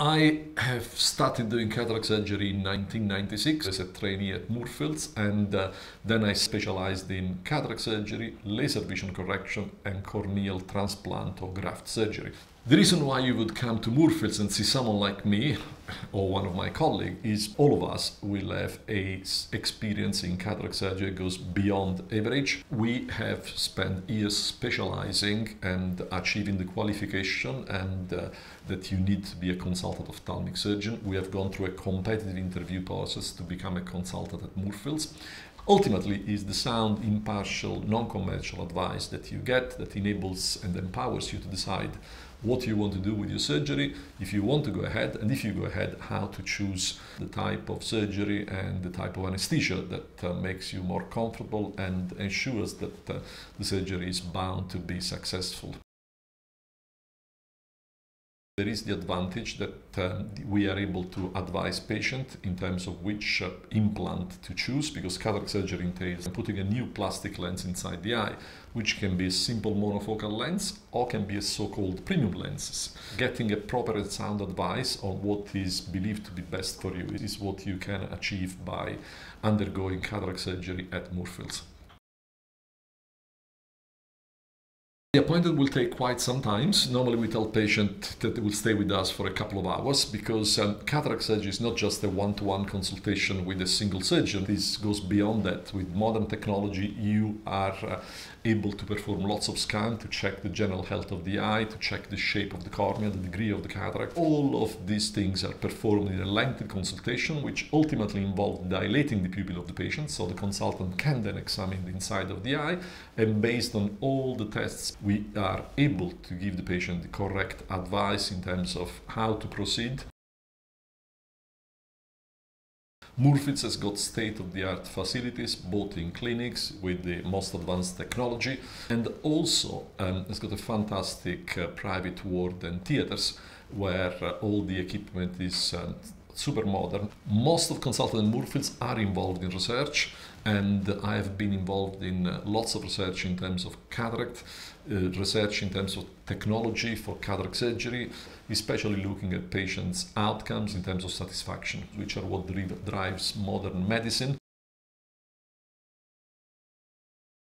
I have started doing cataract surgery in 1996 as a trainee at Moorfields, and uh, then I specialized in cataract surgery, laser vision correction, and corneal transplant or graft surgery. The reason why you would come to Moorfields and see someone like me or one of my colleagues is all of us will have a experience in cataract surgery goes beyond average. We have spent years specializing and achieving the qualification and uh, that you need to be a consultant of ophthalmic surgeon. We have gone through a competitive interview process to become a consultant at Moorfields ultimately is the sound, impartial, non-commercial advice that you get that enables and empowers you to decide what you want to do with your surgery, if you want to go ahead, and if you go ahead, how to choose the type of surgery and the type of anesthesia that uh, makes you more comfortable and ensures that uh, the surgery is bound to be successful. There is the advantage that um, we are able to advise patient in terms of which uh, implant to choose because cataract surgery entails putting a new plastic lens inside the eye, which can be a simple monofocal lens or can be a so-called premium lenses. Getting a proper and sound advice on what is believed to be best for you is what you can achieve by undergoing cataract surgery at Moorfields. The appointment will take quite some time. Normally we tell patient that they will stay with us for a couple of hours because um, cataract surgery is not just a one-to-one consultation with a single surgeon. This goes beyond that. With modern technology, you are uh, able to perform lots of scans to check the general health of the eye, to check the shape of the cornea, the degree of the cataract. All of these things are performed in a lengthy consultation, which ultimately involves dilating the pupil of the patient, so the consultant can then examine the inside of the eye, and based on all the tests we are able to give the patient the correct advice in terms of how to proceed. Moorfields has got state-of-the-art facilities, both in clinics with the most advanced technology, and also um, has got a fantastic uh, private ward and theaters where uh, all the equipment is um, super modern. Most of consultants in Moorfields are involved in research and I have been involved in uh, lots of research in terms of cataract, uh, research in terms of technology for cataract surgery, especially looking at patients' outcomes in terms of satisfaction, which are what drives modern medicine.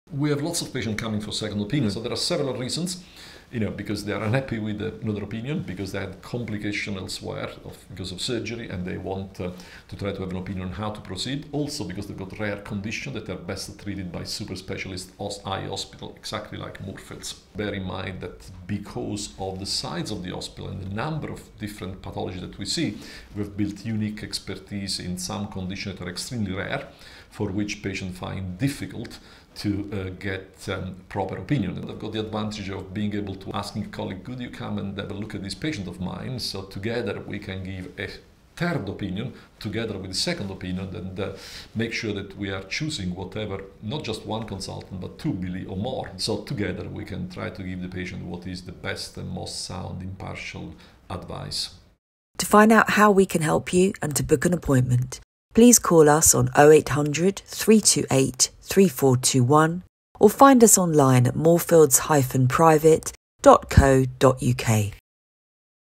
We have lots of patients coming for second opinion, so there are several reasons you know, because they are unhappy with another opinion, because they had complication elsewhere of, because of surgery, and they want uh, to try to have an opinion on how to proceed. Also, because they've got rare conditions that are best treated by super specialist eye hospital, exactly like Moorfields. Bear in mind that because of the size of the hospital and the number of different pathologies that we see, we've built unique expertise in some conditions that are extremely rare, for which patients find difficult to uh, get um, proper opinion. And I've got the advantage of being able to asking a colleague, could you come and have a look at this patient of mine? So together we can give a third opinion together with the second opinion and uh, make sure that we are choosing whatever, not just one consultant, but two believe or more. So together we can try to give the patient what is the best and most sound, impartial advice. To find out how we can help you and to book an appointment, please call us on 0800 328 3421 or find us online at moorfields-private.co.uk.